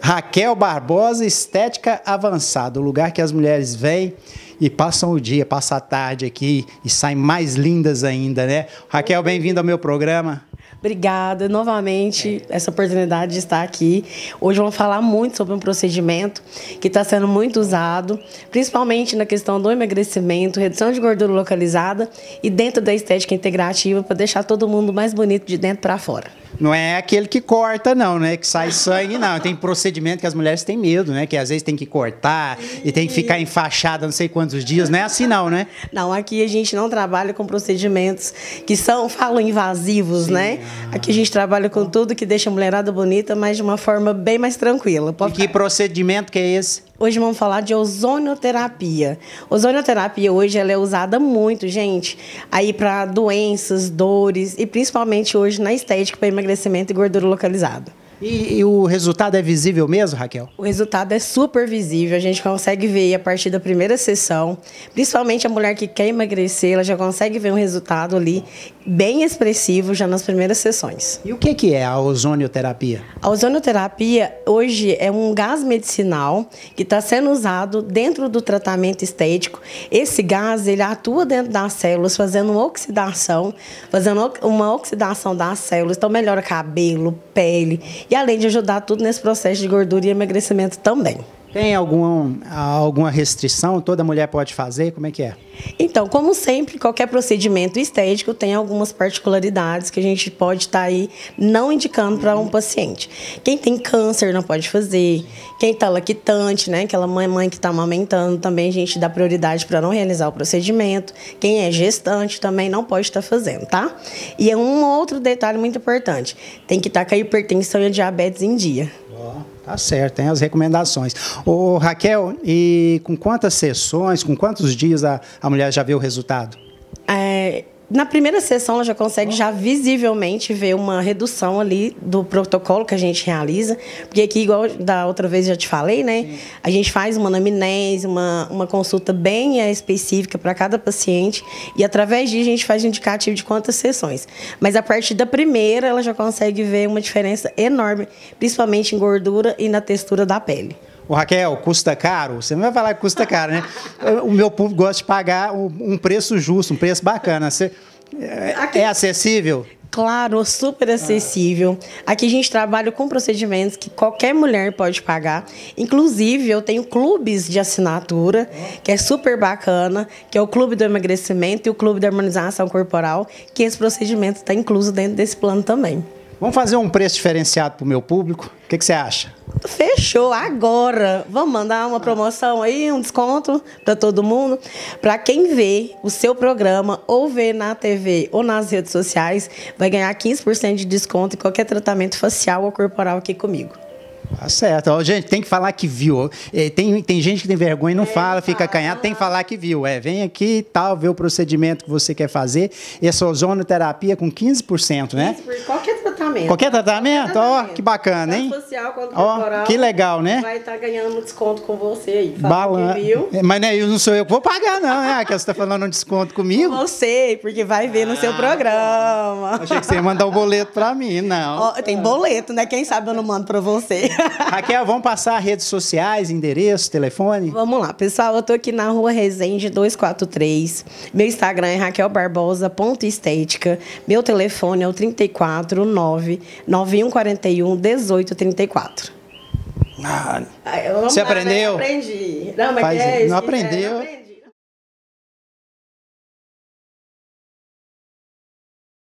Raquel Barbosa, Estética Avançada, o lugar que as mulheres vêm e passam o dia, passam a tarde aqui e saem mais lindas ainda, né? Raquel, bem-vinda ao meu programa. Obrigada novamente essa oportunidade de estar aqui. Hoje vamos falar muito sobre um procedimento que está sendo muito usado, principalmente na questão do emagrecimento, redução de gordura localizada e dentro da estética integrativa para deixar todo mundo mais bonito de dentro para fora. Não é aquele que corta, não, né? Que sai sangue, não. Tem procedimento que as mulheres têm medo, né? Que às vezes tem que cortar e tem que ficar enfaixada não sei quantos dias. Não é assim, não, né? Não, aqui a gente não trabalha com procedimentos que são, falam invasivos, Sim. né? Aqui a gente trabalha com tudo que deixa a mulherada bonita, mas de uma forma bem mais tranquila. Pode e que procedimento que é esse? Hoje vamos falar de ozonioterapia. Ozonioterapia hoje ela é usada muito, gente, aí para doenças, dores e principalmente hoje na estética para emagrecimento e gordura localizada. E, e, o resultado é visível mesmo, Raquel? O resultado é super visível. A gente consegue ver a partir da primeira sessão. Principalmente a mulher que quer emagrecer, ela já consegue ver um resultado ali bem expressivo já nas primeiras sessões. E o que, que é a ozonioterapia? A ozonioterapia hoje é um gás medicinal que está sendo usado dentro do tratamento estético. Esse gás ele atua dentro das células, fazendo uma oxidação, fazendo uma oxidação das células. Então melhora cabelo, pele e além de ajudar tudo nesse processo de gordura e emagrecimento também. Tem algum, alguma restrição? Toda mulher pode fazer? Como é que é? Então, como sempre, qualquer procedimento estético tem algumas particularidades que a gente pode estar tá aí não indicando para um paciente. Quem tem câncer não pode fazer, quem está lactante, né, aquela mãe, mãe que está amamentando, também a gente dá prioridade para não realizar o procedimento. Quem é gestante também não pode estar tá fazendo, tá? E é um outro detalhe muito importante: tem que estar tá com a hipertensão e a diabetes em dia. Tá certo, tem as recomendações. Ô, Raquel, e com quantas sessões, com quantos dias a, a mulher já vê o resultado? É, na primeira sessão, ela já consegue já visivelmente ver uma redução ali do protocolo que a gente realiza. Porque aqui, igual da outra vez já te falei, né? Sim. A gente faz uma anamnese, uma, uma consulta bem é, específica para cada paciente. E através disso a gente faz um indicativo de quantas sessões. Mas a partir da primeira, ela já consegue ver uma diferença enorme, principalmente em gordura e na textura da pele. O Raquel, custa caro? Você não vai falar que custa caro, né? O meu público gosta de pagar um preço justo, um preço bacana. Você, é, é acessível? Claro, super acessível. Aqui a gente trabalha com procedimentos que qualquer mulher pode pagar. Inclusive, eu tenho clubes de assinatura, que é super bacana, que é o Clube do Emagrecimento e o Clube da Harmonização Corporal, que esse procedimento está incluso dentro desse plano também. Vamos fazer um preço diferenciado para o meu público? O que, que, você acha? Fechou, agora. Vamos mandar uma promoção aí, um desconto para todo mundo. Para quem vê o seu programa ou vê na TV ou nas redes sociais, vai ganhar 15% de desconto em qualquer tratamento facial ou corporal aqui comigo. Tá certo. Ó, gente, tem que falar que viu. É, tem, tem gente que tem vergonha e não é, fala, fica acanhado. Tem que falar que viu. É, vem aqui e tal, ver o procedimento que você quer fazer. Essa ozonoterapia com 15%, né? 15%, qualquer tratamento. Qualquer tratamento? Ó, oh, que bacana, hein? social quanto oh, que legal, né? Vai estar tá ganhando desconto com você aí. Balan... É, mas né, não sou eu que vou pagar, não. É, que você está falando um desconto comigo? Com você, porque vai ver no seu ah, programa. Achei que você ia mandar o um boleto para mim, não. Oh, tem boleto, né? Quem sabe eu não mando para você. Raquel, vamos passar redes sociais, endereço, telefone? Vamos lá, pessoal. Eu tô aqui na rua Resende 243. Meu Instagram é raquelbarbosa.estética. Meu telefone é o 349 9141 1834. Ah, você aprendar, aprendeu? Né? Aprendi. Não, mas Faz, é, não aprendeu? É,